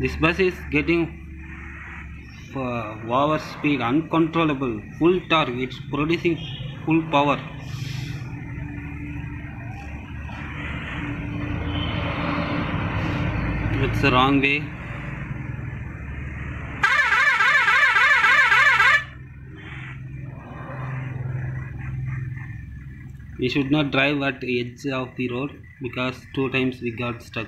this bus is getting uh, over speed uncontrollable. Full torque it's producing full power. It's the wrong way. We should not drive at the edge of the road because two times we got stuck.